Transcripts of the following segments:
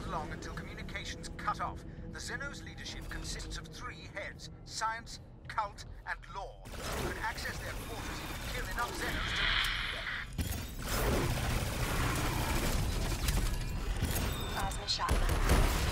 that long until communications cut off. The Xeno's leadership consists of three heads. Science, cult, and law. You can access their quarters and kill enough Xenos to... Plasma shotgun.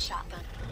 shotgun.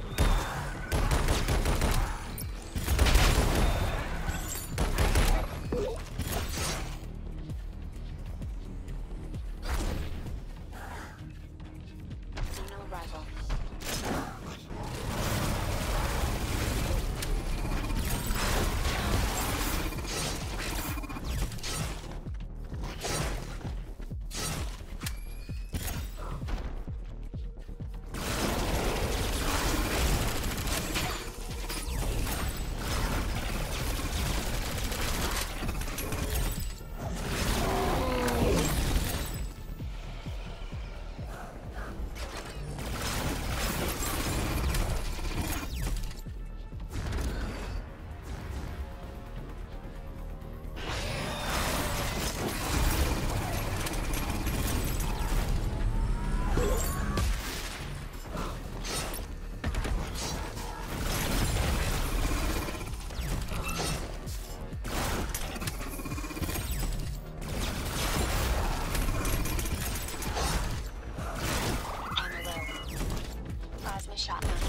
shotgun.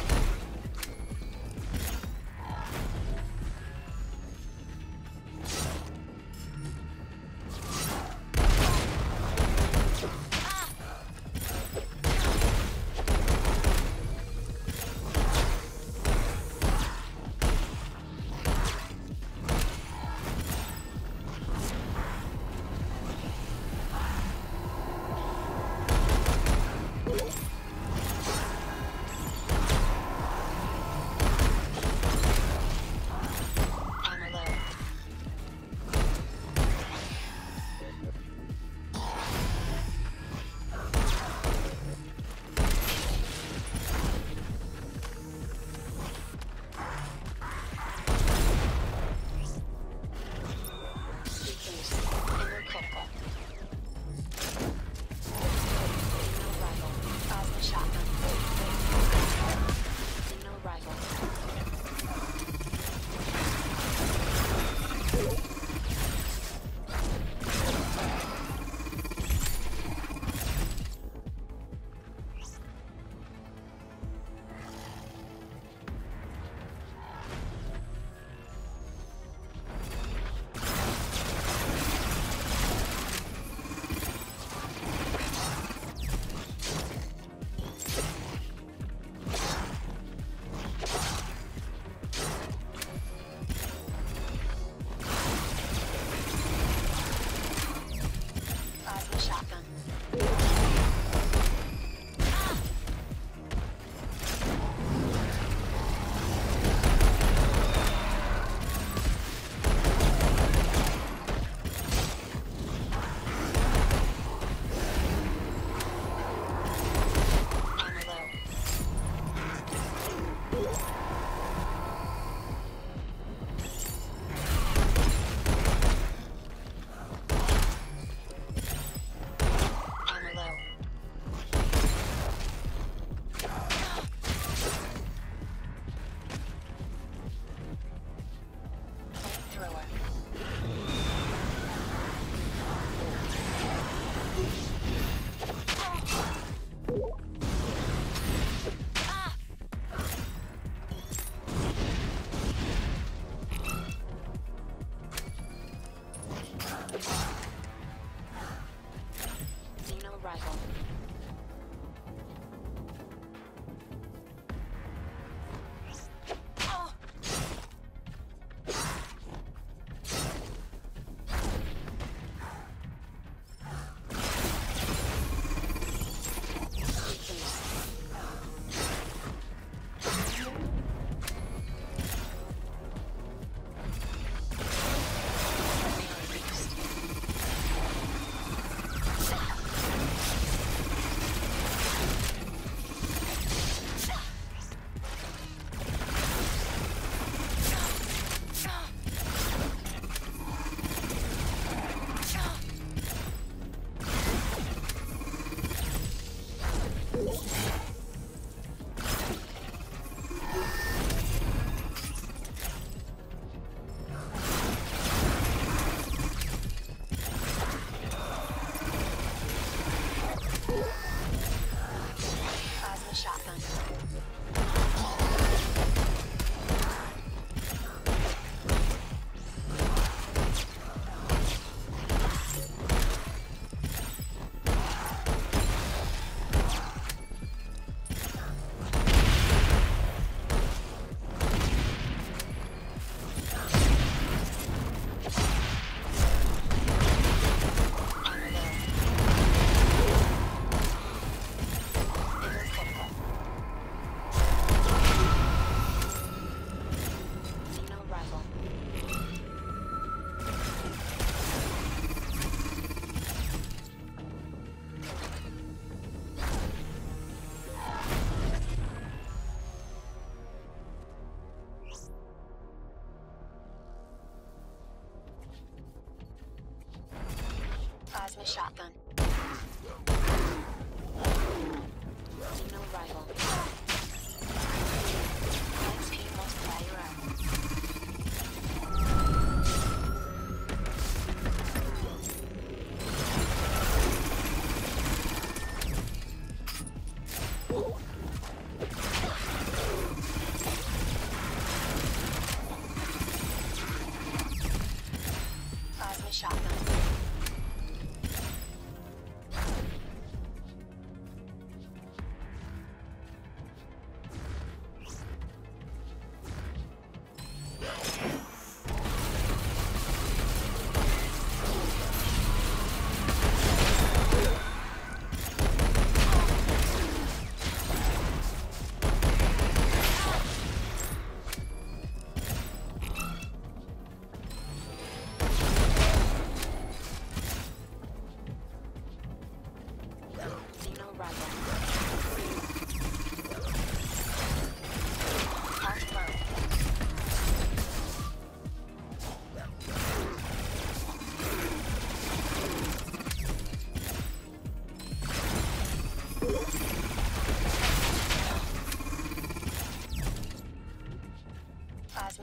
Plasma shotgun.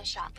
Plasma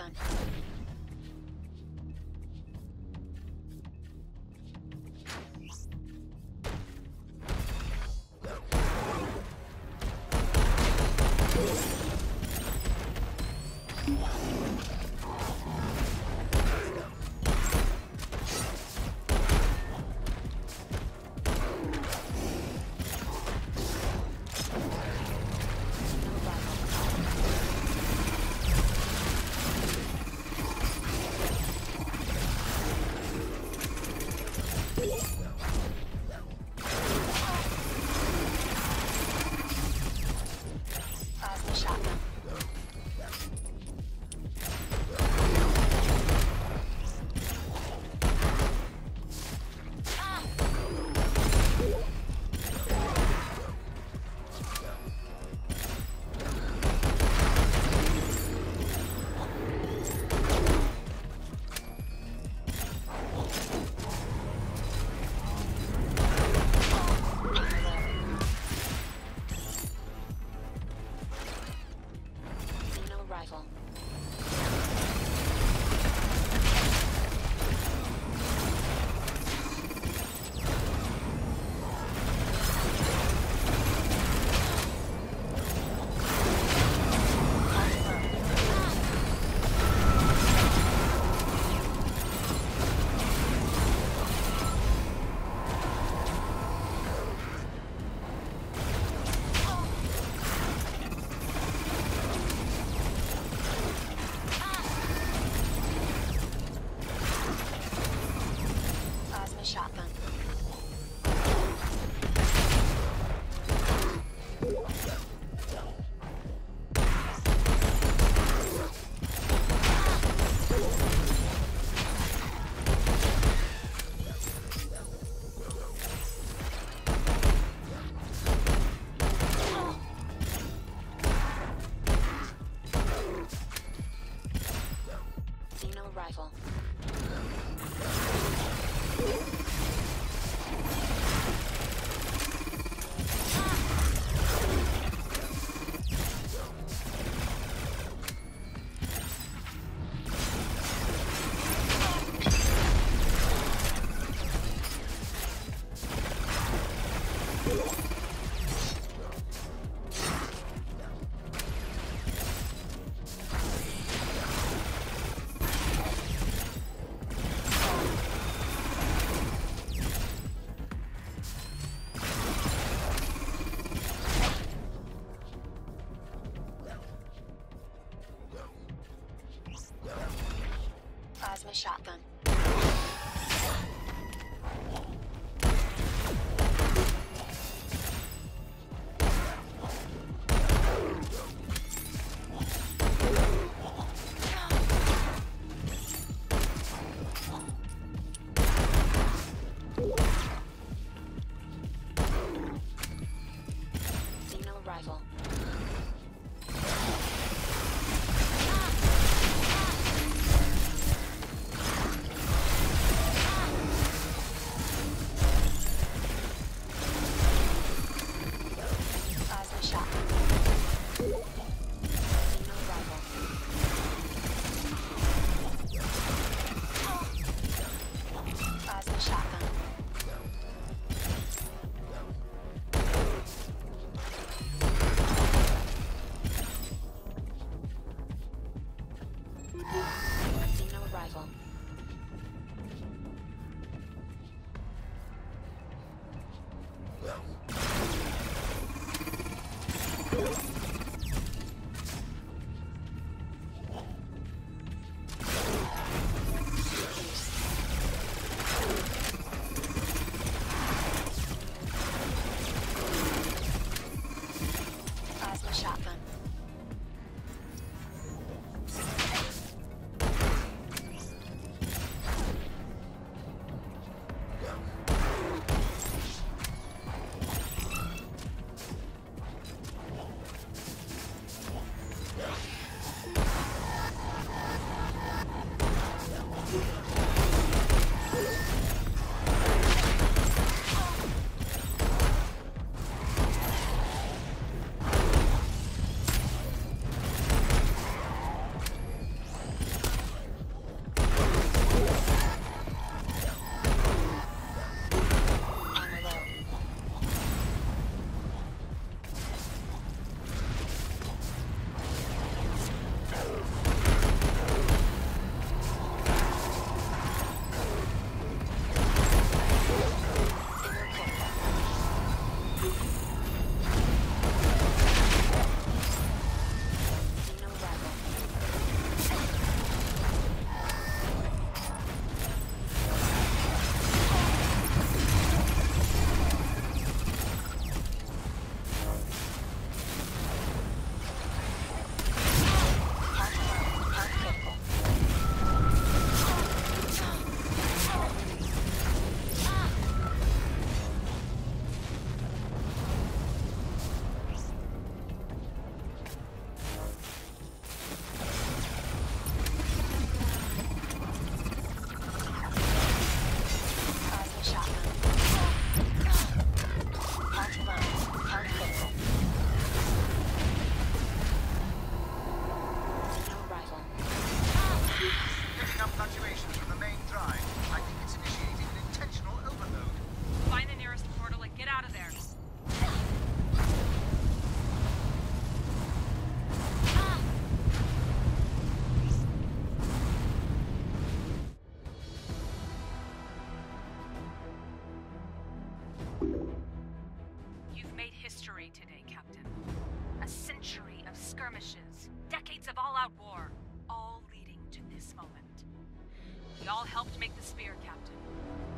helped make the spear, Captain.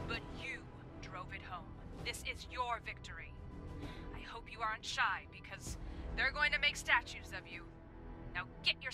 But you drove it home. This is your victory. I hope you aren't shy, because they're going to make statues of you. Now get your